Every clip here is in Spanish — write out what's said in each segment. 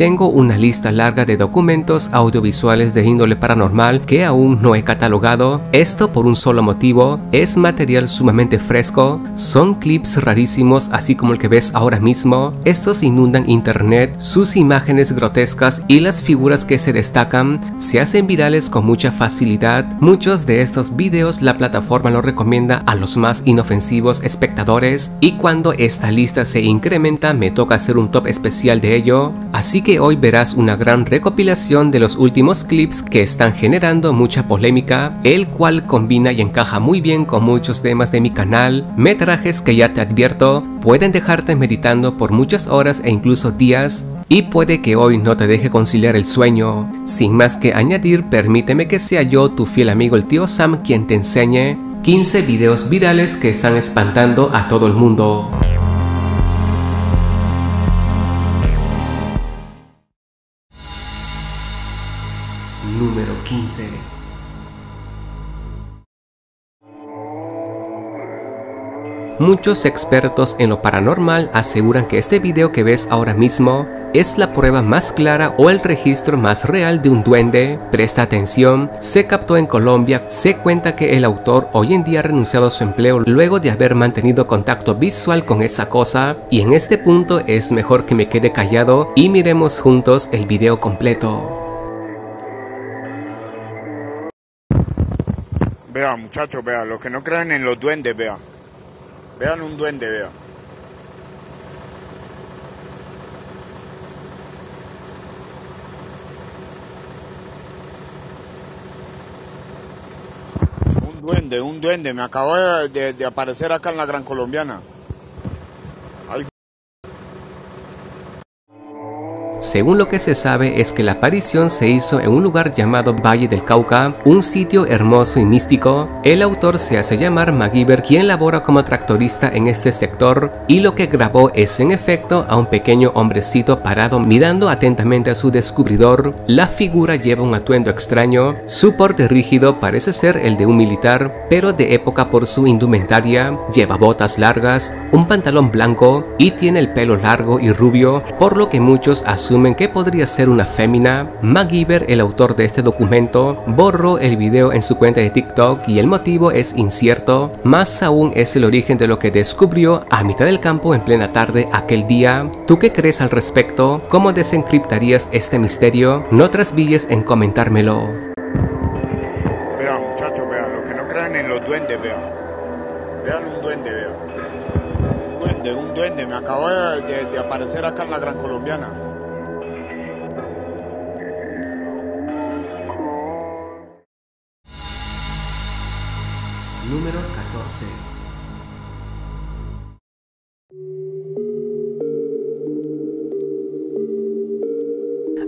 tengo una lista larga de documentos audiovisuales de índole paranormal que aún no he catalogado. Esto por un solo motivo, es material sumamente fresco, son clips rarísimos así como el que ves ahora mismo. Estos inundan internet, sus imágenes grotescas y las figuras que se destacan se hacen virales con mucha facilidad. Muchos de estos videos la plataforma lo recomienda a los más inofensivos espectadores y cuando esta lista se incrementa me toca hacer un top especial de ello. Así que hoy verás una gran recopilación de los últimos clips que están generando mucha polémica, el cual combina y encaja muy bien con muchos temas de mi canal, metrajes que ya te advierto pueden dejarte meditando por muchas horas e incluso días y puede que hoy no te deje conciliar el sueño. Sin más que añadir, permíteme que sea yo, tu fiel amigo el tío Sam, quien te enseñe 15 videos virales que están espantando a todo el mundo. Número 15 Muchos expertos en lo paranormal aseguran que este video que ves ahora mismo es la prueba más clara o el registro más real de un duende. Presta atención, se captó en Colombia, se cuenta que el autor hoy en día ha renunciado a su empleo luego de haber mantenido contacto visual con esa cosa y en este punto es mejor que me quede callado y miremos juntos el video completo. Vea muchachos, vea, los que no creen en los duendes, vea. Vean un duende, vea. Un duende, un duende, me acabo de- de aparecer acá en la Gran Colombiana. Según lo que se sabe es que la aparición se hizo en un lugar llamado Valle del Cauca, un sitio hermoso y místico. El autor se hace llamar MacGyver, quien labora como tractorista en este sector, y lo que grabó es en efecto a un pequeño hombrecito parado mirando atentamente a su descubridor. La figura lleva un atuendo extraño, su porte rígido parece ser el de un militar, pero de época por su indumentaria, lleva botas largas, un pantalón blanco y tiene el pelo largo y rubio, por lo que muchos asumen que podría ser una fémina. MacGyver, el autor de este documento, borró el video en su cuenta de TikTok y el motivo es incierto, más aún es el origen de lo que descubrió a mitad del campo en plena tarde aquel día. ¿Tú qué crees al respecto? ¿Cómo desencriptarías este misterio? No trasvilles en comentármelo. Vea muchachos, vea, los que no creen en los duendes, vea. Vean un duende, vea. Un duende, un duende, me acabo de, de- de aparecer acá en la Gran Colombiana. Número 14.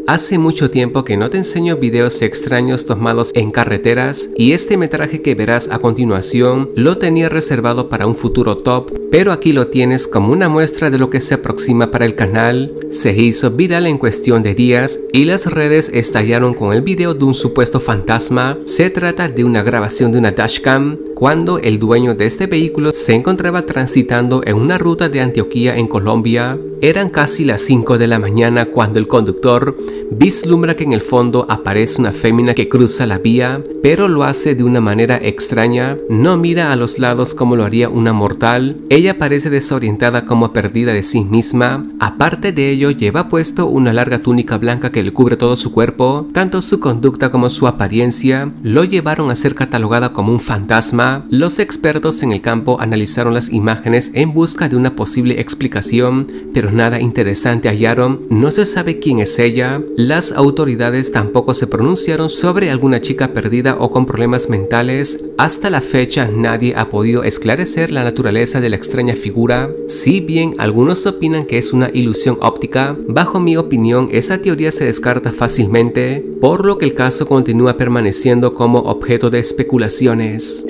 Hace mucho tiempo que no te enseño videos extraños tomados en carreteras y este metraje que verás a continuación lo tenía reservado para un futuro top, pero aquí lo tienes como una muestra de lo que se aproxima para el canal. Se hizo viral en cuestión de días y las redes estallaron con el video de un supuesto fantasma. Se trata de una grabación de una dashcam cuando el dueño de este vehículo se encontraba transitando en una ruta de Antioquía en Colombia. Eran casi las 5 de la mañana cuando el conductor vislumbra que en el fondo aparece una fémina que cruza la vía, pero lo hace de una manera extraña, no mira a los lados como lo haría una mortal, ella parece desorientada como perdida de sí misma, aparte de ello lleva puesto una larga túnica blanca que le cubre todo su cuerpo, tanto su conducta como su apariencia lo llevaron a ser catalogada como un fantasma, los expertos en el campo analizaron las imágenes en busca de una posible explicación, pero nada interesante hallaron, no se sabe quién es ella, las autoridades tampoco se pronunciaron sobre alguna chica perdida o con problemas mentales. Hasta la fecha nadie ha podido esclarecer la naturaleza de la extraña figura. Si bien algunos opinan que es una ilusión óptica, bajo mi opinión esa teoría se descarta fácilmente, por lo que el caso continúa permaneciendo como objeto de especulaciones.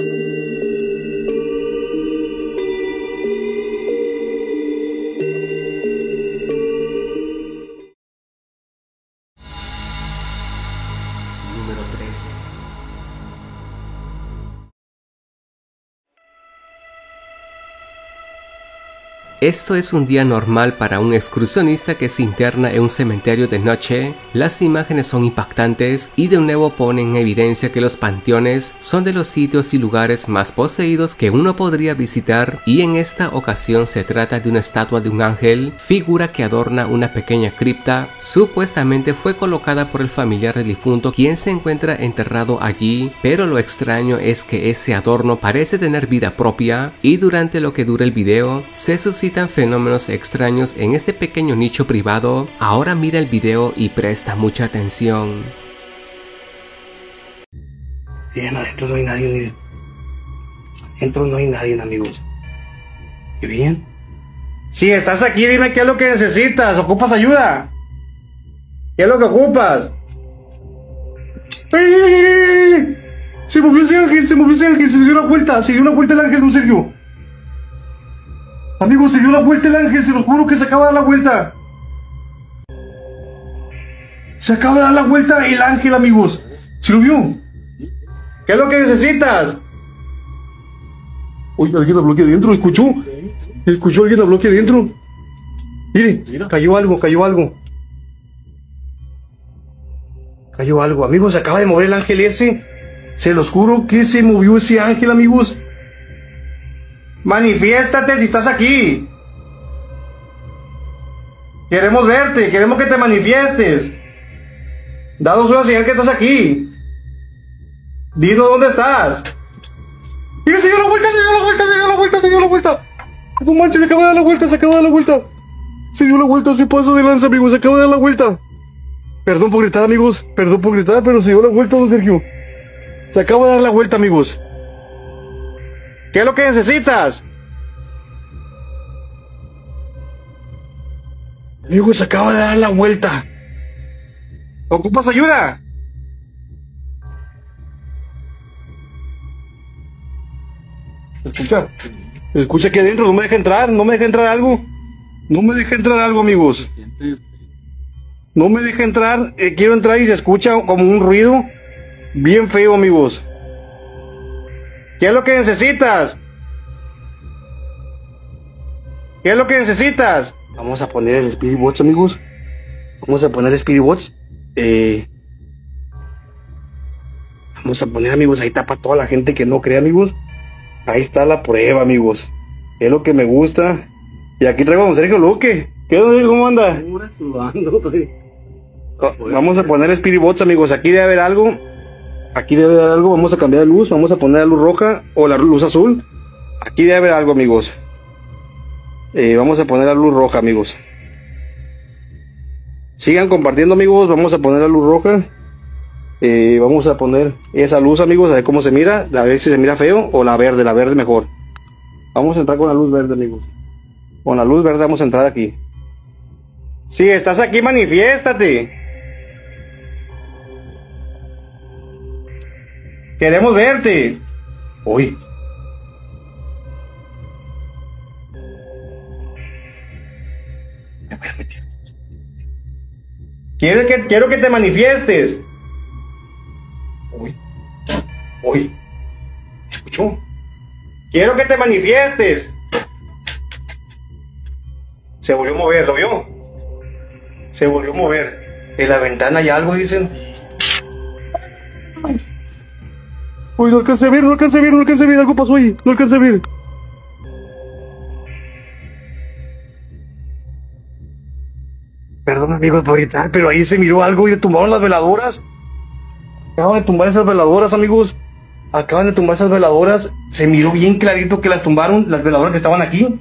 Esto es un día normal para un excursionista que se interna en un cementerio de noche. Las imágenes son impactantes y de nuevo ponen en evidencia que los panteones son de los sitios y lugares más poseídos que uno podría visitar y en esta ocasión se trata de una estatua de un ángel, figura que adorna una pequeña cripta, supuestamente fue colocada por el familiar del difunto quien se encuentra enterrado allí, pero lo extraño es que ese adorno parece tener vida propia y durante lo que dura el video se suscita fenómenos extraños en este pequeño nicho privado, ahora mira el video y presta mucha atención. Bien, adentro no hay nadie, miren. Adentro no hay nadie, amigos. ¿Qué bien? Si estás aquí, dime qué es lo que necesitas. ¿Ocupas ayuda? ¿Qué es lo que ocupas? ¡Ay, Se movió ese ángel, se movió ese ángel, se dio una vuelta, se dio una vuelta el ángel, no Sergio. Amigos, se dio la vuelta el ángel, se los juro que se acaba de dar la vuelta. Se acaba de dar la vuelta el ángel, amigos. ¿Se lo vio? ¿Qué es lo que necesitas? Uy, alguien habló aquí adentro, ¿escuchó? ¿Escuchó alguien habló aquí adentro? Mire, cayó algo, cayó algo. Cayó algo, amigos, se acaba de mover el ángel ese. Se los juro que se movió ese ángel, amigos. Manifiéstate si estás aquí. Queremos verte, queremos que te manifiestes. Dados una señal que estás aquí. Dinos dónde estás. Y se dio la vuelta, se dio la vuelta, se dio la vuelta, se dio la vuelta. No manches, se acaba de dar la vuelta, se acaba de dar la vuelta. Se dio la vuelta, se pasó de lanza, amigos, se acaba de dar la vuelta. Perdón por gritar, amigos, perdón por gritar, pero se dio la vuelta, don Sergio. Se acaba de dar la vuelta, amigos. ¿Qué es lo que necesitas? Amigo, se acaba de dar la vuelta. ¿Ocupas ayuda? Escucha. Escucha aquí adentro, no me deja entrar, no me deja entrar algo. No me deja entrar algo, amigos. No me deja entrar, eh, quiero entrar y se escucha como un ruido bien feo, amigos. ¿Qué es lo que necesitas? ¿Qué es lo que necesitas? Vamos a poner el Spirit Bots, amigos. Vamos a poner el Spirit Bots. Eh, vamos a poner, amigos, ahí tapa toda la gente que no cree, amigos. Ahí está la prueba, amigos. Es lo que me gusta. Y aquí traigo a don Sergio Luque. ¿Qué, don ¿Cómo anda? Vamos a poner Spirit Bots, amigos. Aquí debe haber algo Aquí debe haber algo, vamos a cambiar de luz, vamos a poner la luz roja o la luz azul. Aquí debe haber algo, amigos. Eh, vamos a poner la luz roja, amigos. Sigan compartiendo, amigos. Vamos a poner la luz roja. Eh, vamos a poner esa luz, amigos, a ver cómo se mira. A ver si se mira feo o la verde, la verde mejor. Vamos a entrar con la luz verde, amigos. Con la luz verde vamos a entrar aquí. Si estás aquí, manifiéstate. Queremos verte. Uy. Quiero que, quiero que te manifiestes. Uy. Uy. ¿Escuchó? Quiero que te manifiestes. Se volvió a mover, ¿lo vio? Se volvió a mover. En la ventana hay algo, dicen. No alcancé a ver, no alcancé a ver, no alcancé a ver, algo pasó ahí, no alcancé a ver. Perdón amigos por gritar, pero ahí se miró algo y le tumbaron las veladoras. Acaban de tumbar esas veladoras, amigos. Acaban de tumbar esas veladoras. Se miró bien clarito que las tumbaron, las veladoras que estaban aquí.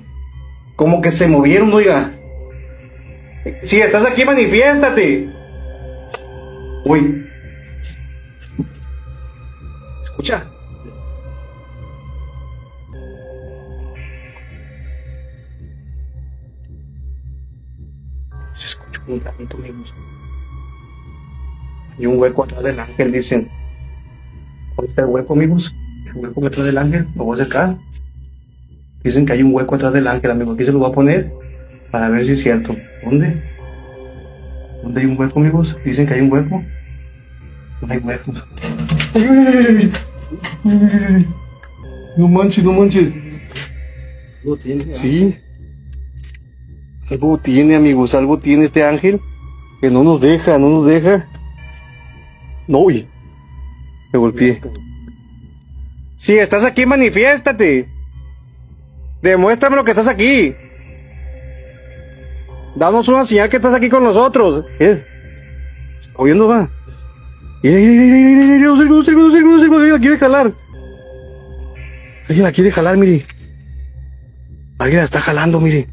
Como que se movieron, oiga. Si estás aquí, manifiéstate. Uy, escucha. Se escucha un lamento, amigos. Hay un hueco atrás del ángel, dicen. ¿Dónde está el hueco, amigos? El hueco atrás del ángel, lo voy a acercar. Dicen que hay un hueco atrás del ángel, amigos. Aquí se lo voy a poner para ver si es cierto. ¿Dónde? ¿Dónde hay un hueco, amigos? Dicen que hay un hueco. No hay No manches, no manches. Lo tiene. Sí. Algo tiene, amigos, algo tiene este ángel que no nos deja, no nos deja. No, uy. Me golpeé. Si estás aquí, manifiéstate. Demuéstrame lo que estás aquí. Danos una señal que estás aquí con nosotros. ¿Eh? ¿Oyendo va? Segundo, la quiere jalar. Alguien la quiere jalar, mire. Alguien la está jalando, mire.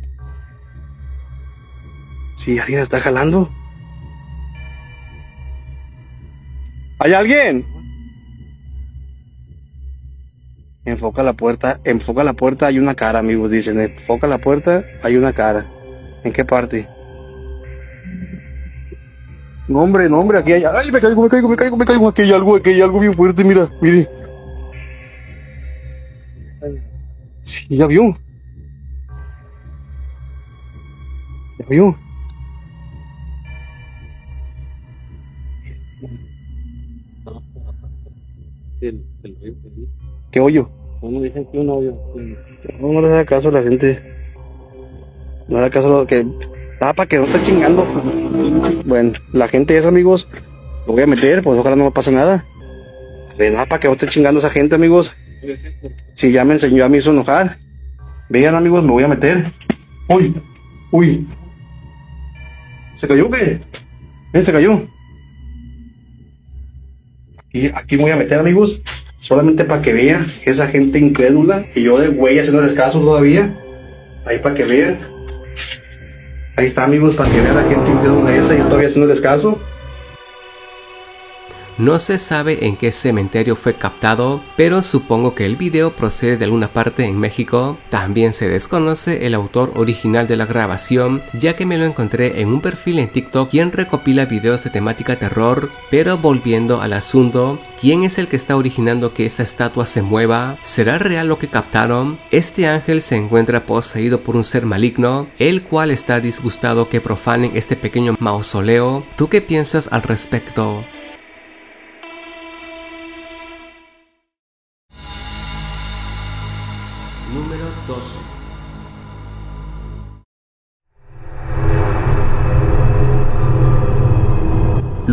Sí, alguien la está jalando. ¿Hay alguien? Enfoca la puerta, enfoca la puerta, hay una cara, amigos, dicen. Enfoca la puerta, hay una cara. ¿En qué parte? No, hombre, no, hombre, aquí hay... ¡Ay, me caigo, me caigo, me caigo, me caigo! Aquí hay algo, aquí hay algo bien fuerte, mira, mire. Sí, ya vio. Ya vio. ¿Qué hoyo? Uno dice que un hoyo. No, no le da caso a la gente. No le da caso a lo que... Ah, para que no esté chingando. Bueno, la gente es, amigos. Lo voy a meter, pues ojalá no me pase nada. De nada, que no esté chingando esa gente, amigos. Si ya me enseñó, ya me hizo enojar. Vean, amigos, me voy a meter. Uy, uy. ¿Se cayó qué? ¿Eh, se cayó? Y aquí me voy a meter, amigos. Solamente para que vean esa gente incrédula. Y yo de güey haciéndoles caso todavía. Ahí para que vean. Ahí está, amigos, para que vean la gente incrédula esa. Yo todavía haciéndoles caso. No se sabe en qué cementerio fue captado, pero supongo que el video procede de alguna parte en México. También se desconoce el autor original de la grabación, ya que me lo encontré en un perfil en TikTok quien recopila videos de temática terror. Pero volviendo al asunto, ¿quién es el que está originando que esta estatua se mueva? ¿Será real lo que captaron? Este ángel se encuentra poseído por un ser maligno, el cual está disgustado que profanen este pequeño mausoleo. ¿Tú qué piensas al respecto?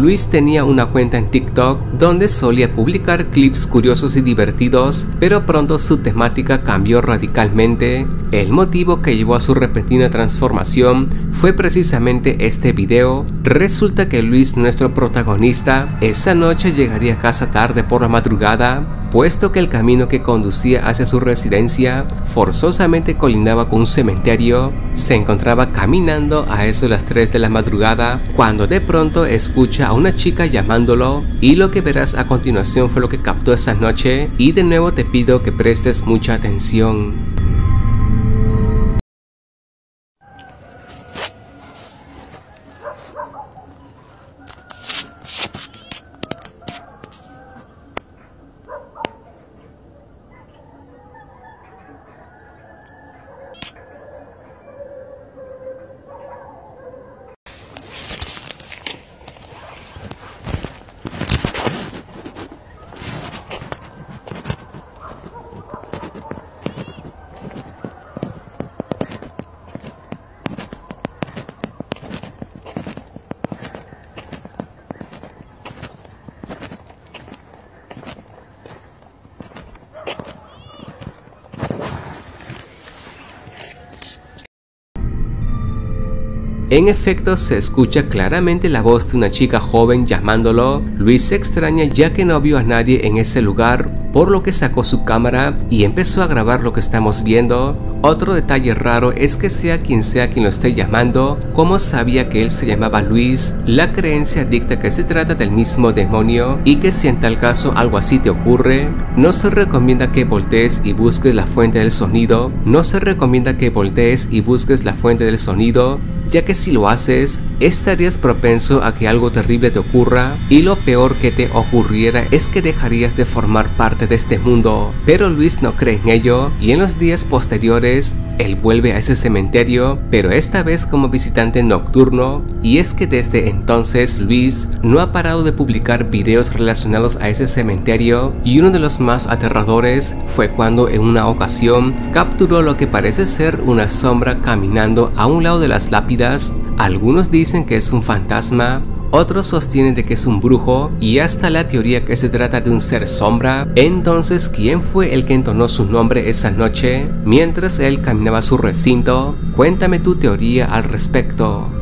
Luis tenía una cuenta en TikTok donde solía publicar clips curiosos y divertidos, pero pronto su temática cambió radicalmente. El motivo que llevó a su repentina transformación fue precisamente este video. Resulta que Luis, nuestro protagonista, esa noche llegaría a casa tarde por la madrugada, puesto que el camino que conducía hacia su residencia forzosamente colindaba con un cementerio, se encontraba caminando a eso las 3 de la madrugada cuando de pronto escucha una chica llamándolo y lo que verás a continuación fue lo que captó esa noche y de nuevo te pido que prestes mucha atención. En efecto, se escucha claramente la voz de una chica joven llamándolo. Luis se extraña ya que no vio a nadie en ese lugar, por lo que sacó su cámara y empezó a grabar lo que estamos viendo. Otro detalle raro es que sea quien sea quien lo esté llamando, como sabía que él se llamaba Luis, la creencia dicta que se trata del mismo demonio y que si en tal caso algo así te ocurre, no se recomienda que voltees y busques la fuente del sonido, no se recomienda que voltees y busques la fuente del sonido, ya que si lo haces, estarías propenso a que algo terrible te ocurra y lo peor que te ocurriera es que dejarías de formar parte de este mundo, pero Luis no cree en ello y en los días posteriores él vuelve a ese cementerio, pero esta vez como visitante nocturno, y es que desde entonces Luis no ha parado de publicar videos relacionados a ese cementerio y uno de los más aterradores fue cuando en una ocasión capturó lo que parece ser una sombra caminando a un lado de las lápidas. Algunos dicen que es un fantasma, otros sostienen de que es un brujo y hasta la teoría que se trata de un ser sombra. Entonces, ¿quién fue el que entonó su nombre esa noche mientras él caminaba a su recinto? Cuéntame tu teoría al respecto.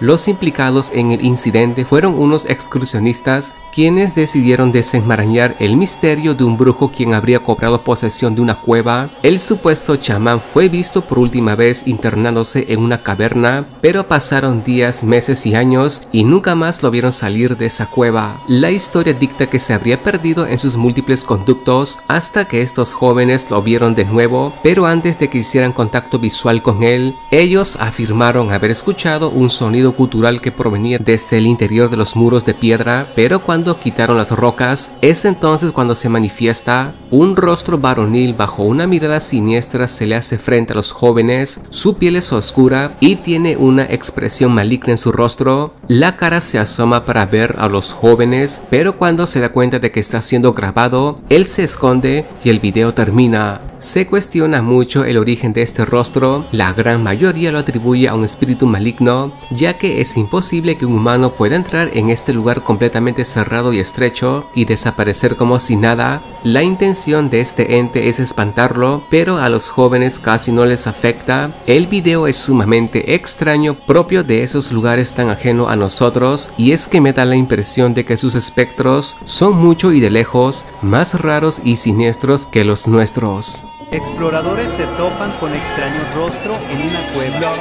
Los implicados en el incidente fueron unos excursionistas quienes decidieron desenmarañar el misterio de un brujo quien habría cobrado posesión de una cueva. El supuesto chamán fue visto por última vez internándose en una caverna, pero pasaron días, meses y años y nunca más lo vieron salir de esa cueva. La historia dicta que se habría perdido en sus múltiples conductos hasta que estos jóvenes lo vieron de nuevo, pero antes de que hicieran contacto visual con él, ellos afirmaron haber escuchado un sonido cultural que provenía desde el interior de los muros de piedra, pero cuando quitaron las rocas, es entonces cuando se manifiesta un rostro varonil bajo una mirada siniestra se le hace frente a los jóvenes, su piel es oscura y tiene una expresión maligna en su rostro, la cara se asoma para ver a los jóvenes, pero cuando se da cuenta de que está siendo grabado, él se esconde y el video termina. Se cuestiona mucho el origen de este rostro, la gran mayoría lo atribuye a un espíritu maligno, ya que es imposible que un humano pueda entrar en este lugar completamente cerrado y estrecho y desaparecer como si nada. La intención de este ente es espantarlo, pero a los jóvenes casi no les afecta. El video es sumamente extraño, propio de esos lugares tan ajeno a nosotros, y es que me da la impresión de que sus espectros son mucho y de lejos más raros y siniestros que los nuestros. Exploradores se topan con extraño rostro en una cueva.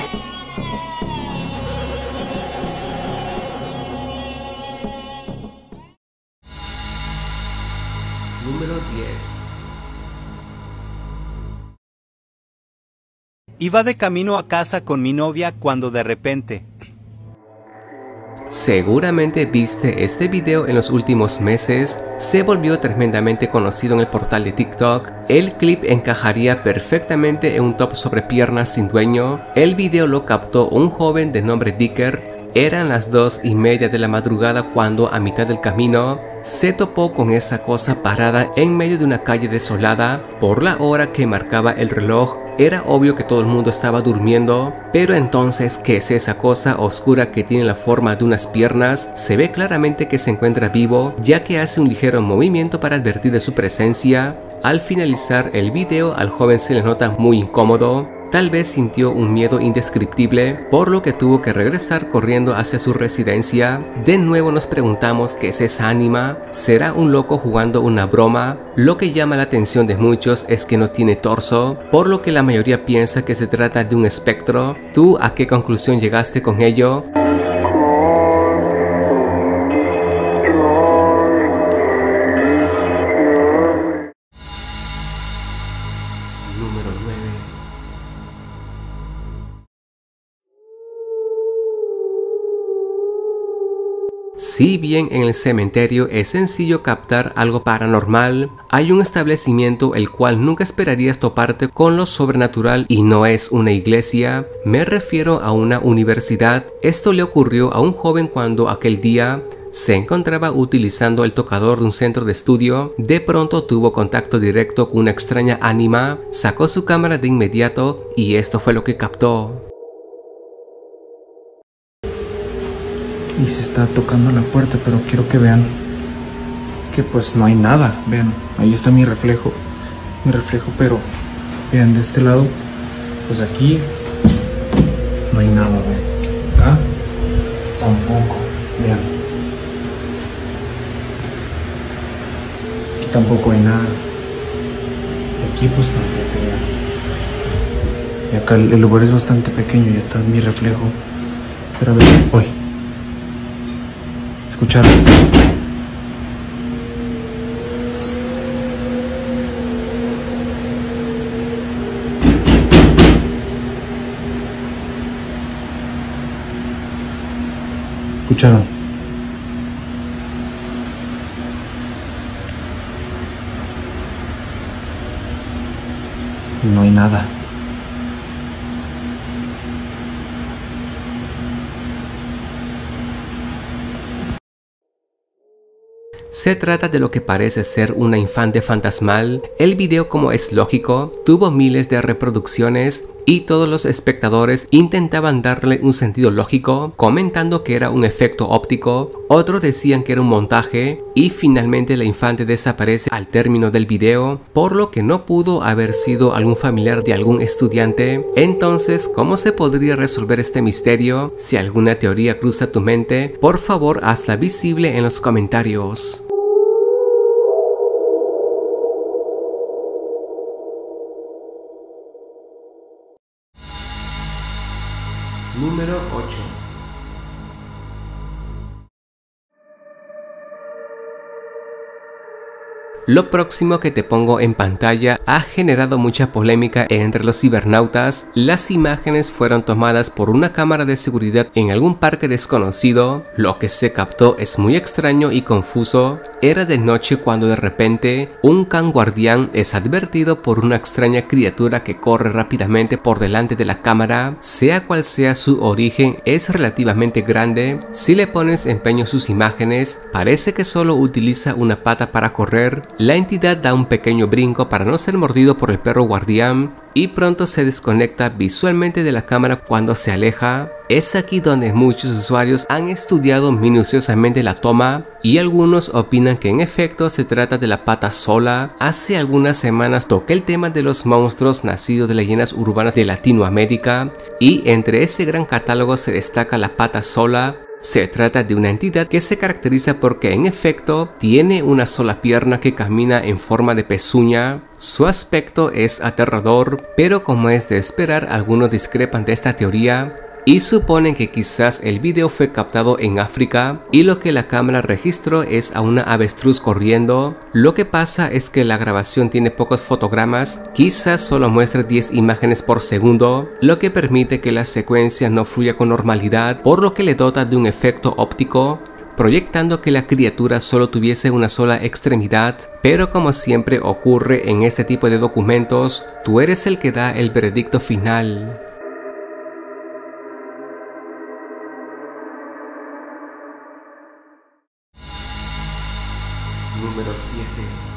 Número 10 Iba de camino a casa con mi novia cuando de repente Seguramente viste este video en los últimos meses, se volvió tremendamente conocido en el portal de TikTok, el clip encajaría perfectamente en un top sobre piernas sin dueño, el video lo captó un joven de nombre Dicker, eran las dos y media de la madrugada cuando a mitad del camino se topó con esa cosa parada en medio de una calle desolada por la hora que marcaba el reloj era obvio que todo el mundo estaba durmiendo, pero entonces, ¿qué es esa cosa oscura que tiene la forma de unas piernas? Se ve claramente que se encuentra vivo, ya que hace un ligero movimiento para advertir de su presencia. Al finalizar el video, al joven se le nota muy incómodo, Tal vez sintió un miedo indescriptible, por lo que tuvo que regresar corriendo hacia su residencia. De nuevo nos preguntamos qué es esa ánima, ¿será un loco jugando una broma? Lo que llama la atención de muchos es que no tiene torso, por lo que la mayoría piensa que se trata de un espectro. ¿Tú a qué conclusión llegaste con ello? Si bien en el cementerio es sencillo captar algo paranormal, hay un establecimiento el cual nunca esperarías toparte con lo sobrenatural y no es una iglesia, me refiero a una universidad. Esto le ocurrió a un joven cuando aquel día se encontraba utilizando el tocador de un centro de estudio, de pronto tuvo contacto directo con una extraña ánima, sacó su cámara de inmediato y esto fue lo que captó. Y se está tocando la puerta, pero quiero que vean que pues no hay nada. Vean, ahí está mi reflejo, mi reflejo, pero vean de este lado, pues aquí no hay nada, vean. Acá tampoco, vean. Aquí tampoco hay nada. Aquí pues tampoco, vean. Y acá el lugar es bastante pequeño y está mi reflejo Pero a ver, hoy. Escucharon. Escucharon. No hay nada. Se trata de lo que parece ser una infante fantasmal. El video, como es lógico, tuvo miles de reproducciones y todos los espectadores intentaban darle un sentido lógico, comentando que era un efecto óptico, otros decían que era un montaje y finalmente la infante desaparece al término del video, por lo que no pudo haber sido algún familiar de algún estudiante. Entonces, ¿cómo se podría resolver este misterio? Si alguna teoría cruza tu mente, por favor hazla visible en los comentarios. Número 8. Lo próximo que te pongo en pantalla ha generado mucha polémica entre los cibernautas. Las imágenes fueron tomadas por una cámara de seguridad en algún parque desconocido. Lo que se captó es muy extraño y confuso. Era de noche cuando de repente un can guardián es advertido por una extraña criatura que corre rápidamente por delante de la cámara. Sea cual sea su origen, es relativamente grande. Si le pones empeño sus imágenes, parece que solo utiliza una pata para correr la entidad da un pequeño brinco para no ser mordido por el perro guardián y pronto se desconecta visualmente de la cámara cuando se aleja. Es aquí donde muchos usuarios han estudiado minuciosamente la toma y algunos opinan que en efecto se trata de la pata sola. Hace algunas semanas toqué el tema de los monstruos nacidos de leyendas urbanas de Latinoamérica y entre este gran catálogo se destaca la pata sola se trata de una entidad que se caracteriza porque en efecto tiene una sola pierna que camina en forma de pezuña. Su aspecto es aterrador, pero como es de esperar algunos discrepan de esta teoría y suponen que quizás el video fue captado en África y lo que la cámara registró es a una avestruz corriendo. Lo que pasa es que la grabación tiene pocos fotogramas, quizás solo muestre 10 imágenes por segundo, lo que permite que la secuencia no fluya con normalidad, por lo que le dota de un efecto óptico proyectando que la criatura solo tuviese una sola extremidad, pero como siempre ocurre en este tipo de documentos, tú eres el que da el veredicto final. Número 7.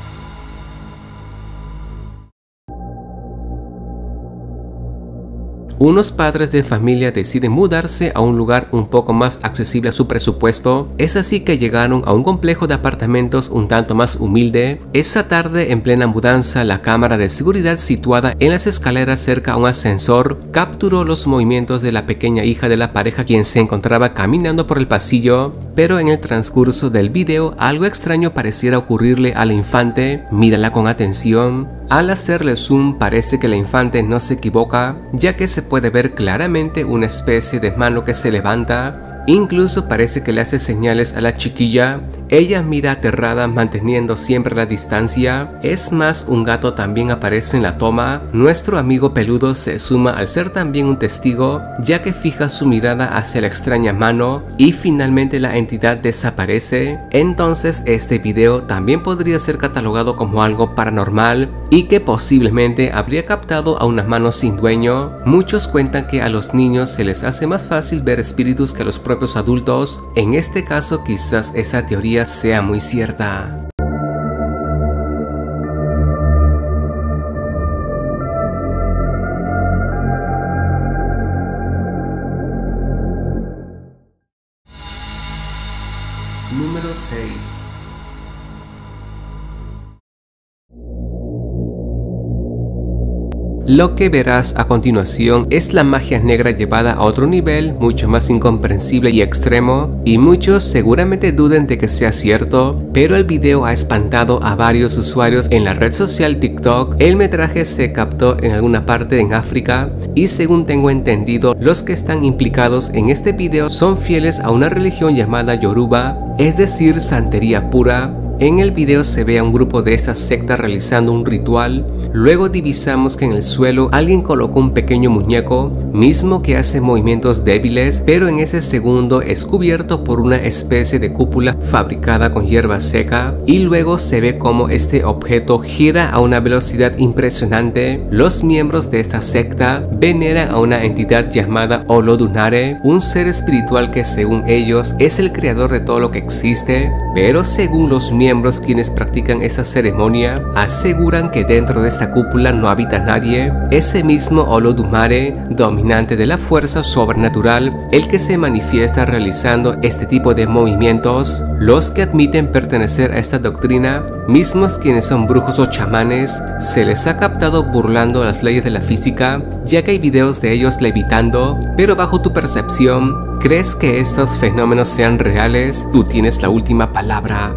Unos padres de familia deciden mudarse a un lugar un poco más accesible a su presupuesto. Es así que llegaron a un complejo de apartamentos un tanto más humilde. Esa tarde, en plena mudanza, la cámara de seguridad situada en las escaleras cerca a un ascensor capturó los movimientos de la pequeña hija de la pareja quien se encontraba caminando por el pasillo, pero en el transcurso del video algo extraño pareciera ocurrirle a la infante. Mírala con atención. Al hacerle zoom parece que la infante no se equivoca, ya que se puede ver claramente una especie de mano que se levanta Incluso parece que le hace señales a la chiquilla. Ella mira aterrada manteniendo siempre la distancia. Es más, un gato también aparece en la toma. Nuestro amigo peludo se suma al ser también un testigo, ya que fija su mirada hacia la extraña mano y finalmente la entidad desaparece. Entonces este video también podría ser catalogado como algo paranormal y que posiblemente habría captado a una mano sin dueño. Muchos cuentan que a los niños se les hace más fácil ver espíritus que a los propios adultos, en este caso quizás esa teoría sea muy cierta. Lo que verás a continuación es la magia negra llevada a otro nivel mucho más incomprensible y extremo y muchos seguramente duden de que sea cierto, pero el video ha espantado a varios usuarios en la red social TikTok. El metraje se captó en alguna parte en África y según tengo entendido los que están implicados en este video son fieles a una religión llamada Yoruba, es decir santería pura en el video se ve a un grupo de esta secta realizando un ritual, luego divisamos que en el suelo alguien colocó un pequeño muñeco, mismo que hace movimientos débiles, pero en ese segundo es cubierto por una especie de cúpula fabricada con hierba seca, y luego se ve como este objeto gira a una velocidad impresionante. Los miembros de esta secta veneran a una entidad llamada Olodunare, un ser espiritual que según ellos es el creador de todo lo que existe, pero según los miembros quienes practican esta ceremonia aseguran que dentro de esta cúpula no habita nadie, ese mismo Olodumare, dominante de la fuerza sobrenatural, el que se manifiesta realizando este tipo de movimientos, los que admiten pertenecer a esta doctrina, mismos quienes son brujos o chamanes, se les ha captado burlando las leyes de la física, ya que hay videos de ellos levitando, pero bajo tu percepción, ¿crees que estos fenómenos sean reales? Tú tienes la última palabra.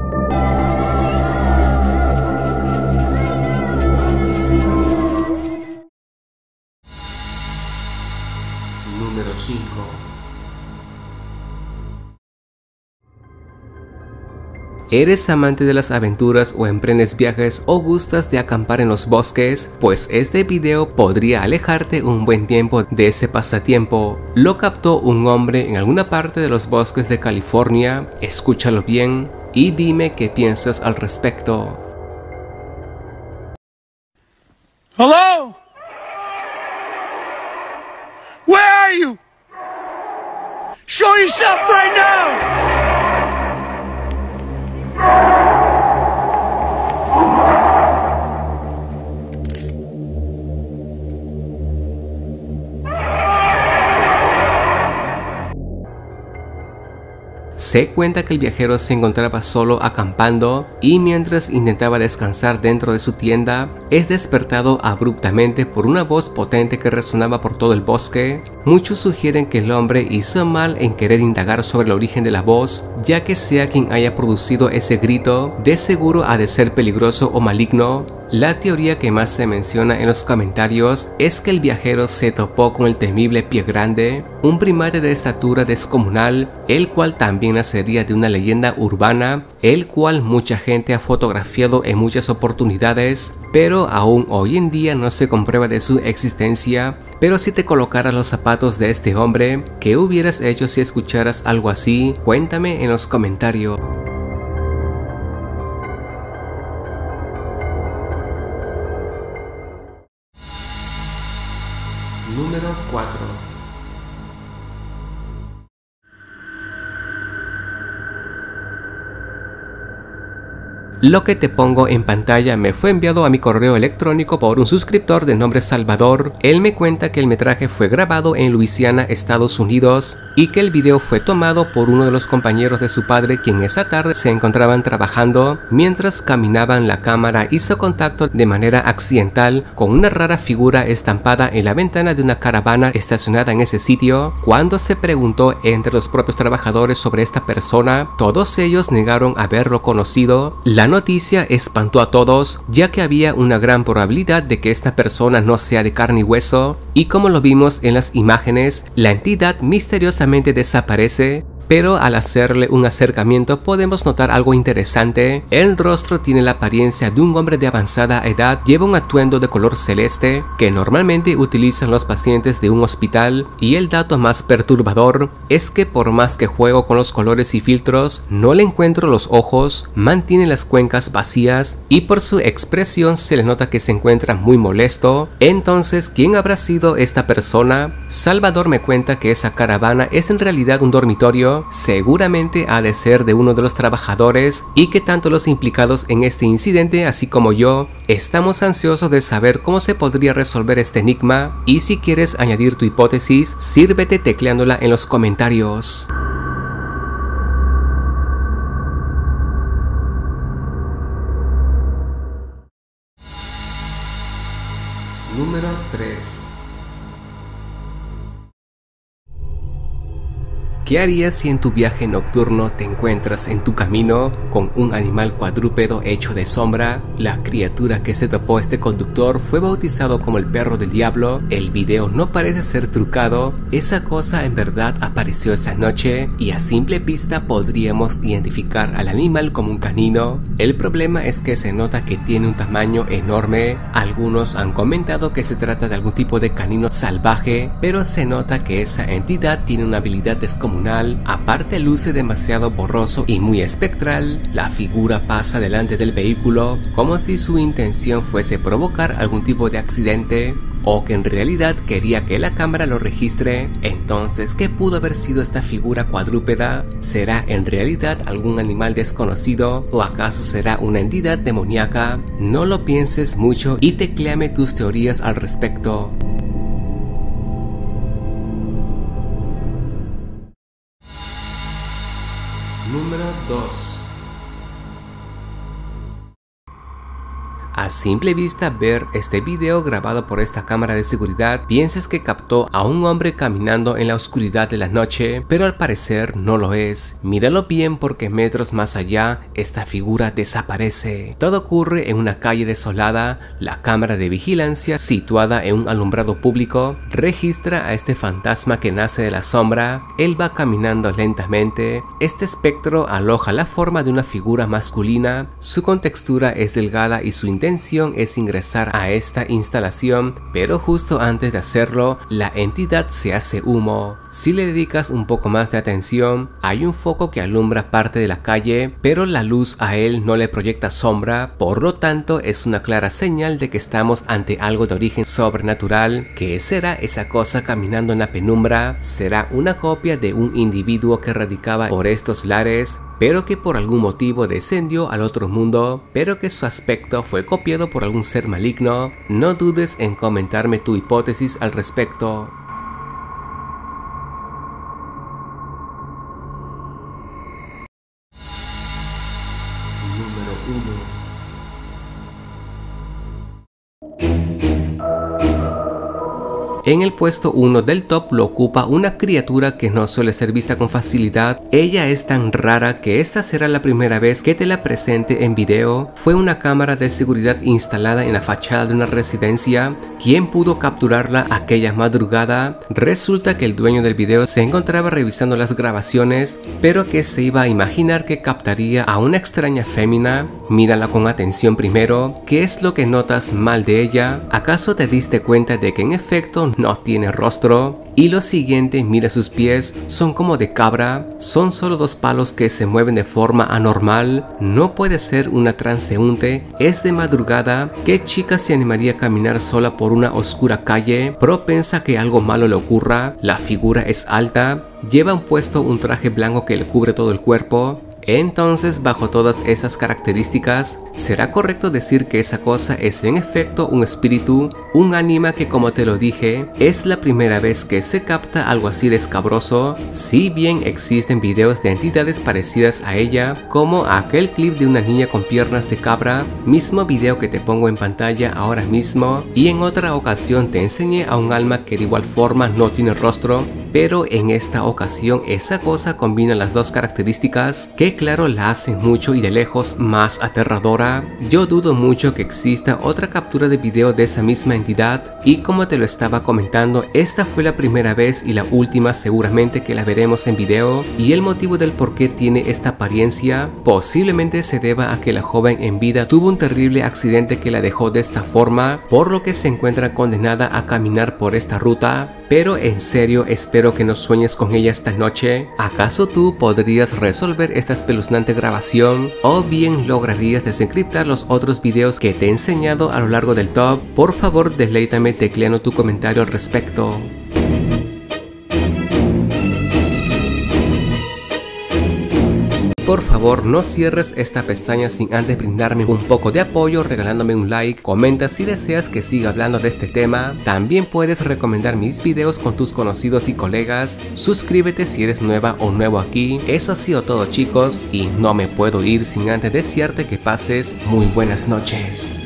¿Eres amante de las aventuras o emprendes viajes o gustas de acampar en los bosques? Pues este video podría alejarte un buen tiempo de ese pasatiempo. Lo captó un hombre en alguna parte de los bosques de California, escúchalo bien y dime qué piensas al respecto. Hello? Where are you? Show yourself right now! Se cuenta que el viajero se encontraba solo acampando y mientras intentaba descansar dentro de su tienda, es despertado abruptamente por una voz potente que resonaba por todo el bosque. Muchos sugieren que el hombre hizo mal en querer indagar sobre el origen de la voz, ya que sea quien haya producido ese grito, de seguro ha de ser peligroso o maligno. La teoría que más se menciona en los comentarios es que el viajero se topó con el temible pie grande, un primate de estatura descomunal, el cual también nacería de una leyenda urbana, el cual mucha gente ha fotografiado en muchas oportunidades, pero aún hoy en día no se comprueba de su existencia. Pero si te colocaras los zapatos de este hombre, ¿qué hubieras hecho si escucharas algo así? Cuéntame en los comentarios. Lo que te pongo en pantalla me fue enviado a mi correo electrónico por un suscriptor de nombre Salvador. Él me cuenta que el metraje fue grabado en Luisiana, Estados Unidos y que el video fue tomado por uno de los compañeros de su padre quien esa tarde se encontraban trabajando. Mientras caminaban la cámara hizo contacto de manera accidental con una rara figura estampada en la ventana de una caravana estacionada en ese sitio. Cuando se preguntó entre los propios trabajadores sobre esta persona, todos ellos negaron haberlo conocido. La noticia espantó a todos, ya que había una gran probabilidad de que esta persona no sea de carne y hueso, y como lo vimos en las imágenes, la entidad misteriosamente desaparece pero al hacerle un acercamiento podemos notar algo interesante. El rostro tiene la apariencia de un hombre de avanzada edad, lleva un atuendo de color celeste que normalmente utilizan los pacientes de un hospital y el dato más perturbador es que por más que juego con los colores y filtros, no le encuentro los ojos, mantiene las cuencas vacías y por su expresión se le nota que se encuentra muy molesto. Entonces, ¿quién habrá sido esta persona? Salvador me cuenta que esa caravana es en realidad un dormitorio seguramente ha de ser de uno de los trabajadores y que tanto los implicados en este incidente así como yo estamos ansiosos de saber cómo se podría resolver este enigma y si quieres añadir tu hipótesis, sírvete tecleándola en los comentarios. Número 3 ¿Qué harías si en tu viaje nocturno te encuentras en tu camino con un animal cuadrúpedo hecho de sombra? La criatura que se topó este conductor fue bautizado como el perro del diablo. El video no parece ser trucado. Esa cosa en verdad apareció esa noche y a simple vista podríamos identificar al animal como un canino. El problema es que se nota que tiene un tamaño enorme. Algunos han comentado que se trata de algún tipo de canino salvaje, pero se nota que esa entidad tiene una habilidad descomunal aparte luce demasiado borroso y muy espectral, la figura pasa delante del vehículo como si su intención fuese provocar algún tipo de accidente o que en realidad quería que la cámara lo registre, entonces ¿qué pudo haber sido esta figura cuadrúpeda? ¿Será en realidad algún animal desconocido o acaso será una entidad demoníaca? No lo pienses mucho y tecleame tus teorías al respecto. 2 A simple vista ver este video grabado por esta cámara de seguridad, pienses que captó a un hombre caminando en la oscuridad de la noche, pero al parecer no lo es. Míralo bien porque metros más allá, esta figura desaparece. Todo ocurre en una calle desolada, la cámara de vigilancia situada en un alumbrado público registra a este fantasma que nace de la sombra, él va caminando lentamente, este espectro aloja la forma de una figura masculina, su contextura es delgada y su intención es ingresar a esta instalación, pero justo antes de hacerlo, la entidad se hace humo. Si le dedicas un poco más de atención, hay un foco que alumbra parte de la calle, pero la luz a él no le proyecta sombra, por lo tanto es una clara señal de que estamos ante algo de origen sobrenatural. ¿Qué será esa cosa caminando en la penumbra? ¿Será una copia de un individuo que radicaba por estos lares? Pero que por algún motivo descendió al otro mundo, pero que su aspecto fue copiado por algún ser maligno, no dudes en comentarme tu hipótesis al respecto. En el puesto 1 del top lo ocupa una criatura que no suele ser vista con facilidad. Ella es tan rara que esta será la primera vez que te la presente en video. Fue una cámara de seguridad instalada en la fachada de una residencia. ¿Quién pudo capturarla aquella madrugada? Resulta que el dueño del video se encontraba revisando las grabaciones, pero que se iba a imaginar que captaría a una extraña fémina. Mírala con atención primero. ¿Qué es lo que notas mal de ella? ¿Acaso te diste cuenta de que en efecto no tiene rostro. Y lo siguiente, mira sus pies, son como de cabra, son solo dos palos que se mueven de forma anormal, no puede ser una transeúnte, es de madrugada, ¿qué chica se animaría a caminar sola por una oscura calle? Propensa que algo malo le ocurra, la figura es alta, lleva puesto un traje blanco que le cubre todo el cuerpo, entonces, bajo todas esas características, ¿será correcto decir que esa cosa es en efecto un espíritu, un ánima que como te lo dije, es la primera vez que se capta algo así de escabroso? Si bien existen videos de entidades parecidas a ella, como aquel clip de una niña con piernas de cabra, mismo video que te pongo en pantalla ahora mismo, y en otra ocasión te enseñé a un alma que de igual forma no tiene rostro, pero en esta ocasión esa cosa combina las dos características que claro la hacen mucho y de lejos más aterradora. Yo dudo mucho que exista otra captura de video de esa misma entidad y como te lo estaba comentando, esta fue la primera vez y la última seguramente que la veremos en video y el motivo del por qué tiene esta apariencia posiblemente se deba a que la joven en vida tuvo un terrible accidente que la dejó de esta forma, por lo que se encuentra condenada a caminar por esta ruta pero en serio espero que no sueñes con ella esta noche. ¿Acaso tú podrías resolver esta espeluznante grabación? ¿O bien lograrías desencriptar los otros videos que te he enseñado a lo largo del top? Por favor deleítame tecleando tu comentario al respecto. Por favor no cierres esta pestaña sin antes brindarme un poco de apoyo regalándome un like, comenta si deseas que siga hablando de este tema, también puedes recomendar mis videos con tus conocidos y colegas, suscríbete si eres nueva o nuevo aquí, eso ha sido todo chicos y no me puedo ir sin antes desearte que pases muy buenas noches.